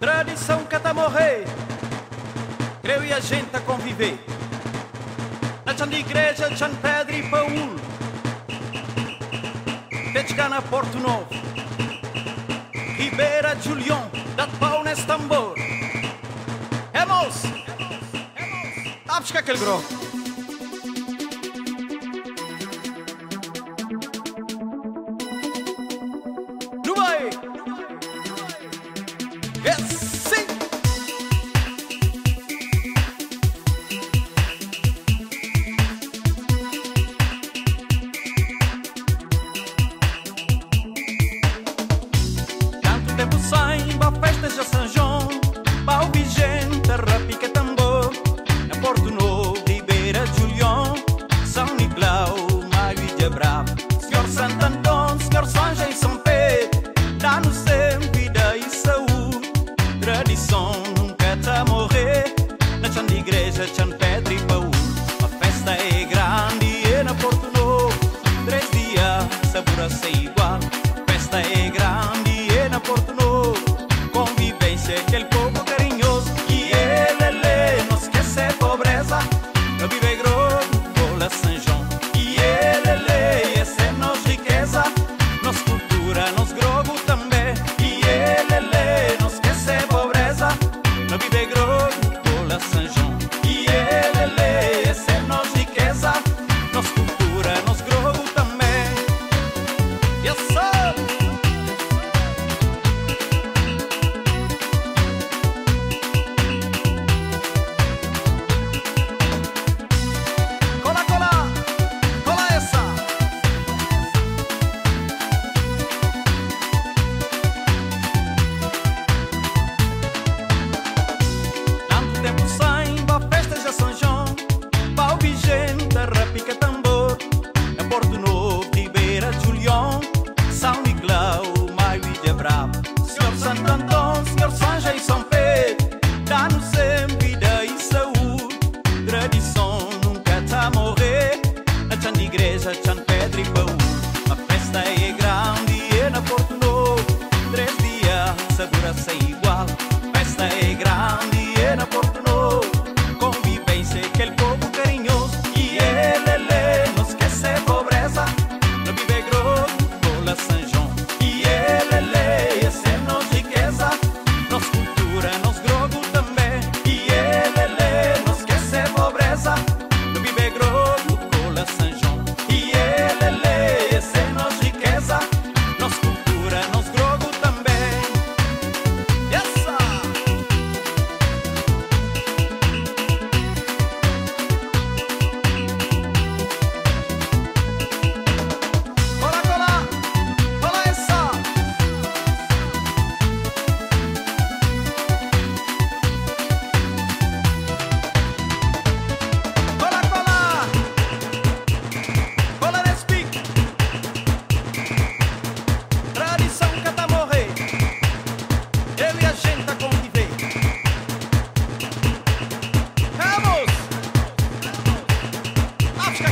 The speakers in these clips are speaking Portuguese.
Tradição que até morrer, creio e a gente a conviver. Na chão de igreja, chão Pedro e Paul. Tete na Porto Novo. Ribeira, Julião, da pau nesse tambor. É moço! Tá a buscar aquele grosso. tempo saiba, festas de São João, pau vigente, rapica tambor, na Porto Novo, Ribeira, Julião, São Nicolau, Maio e Debrau, Senhor Santo Antônio, Senhor Sanja e São Pedro, dá-nos sempre vida e saúde, tradição nunca tá morrer, na chão de igreja, chão pedra e baú, a festa é grande e é na Porto Novo, três dias, sabor a sair. Senhor Sanja e São Pedro, dá-nos sempre vida e saúde. Tradição nunca está a morrer. A Chanda Igreja, Chanda Pedro e Paulo.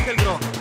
del drone.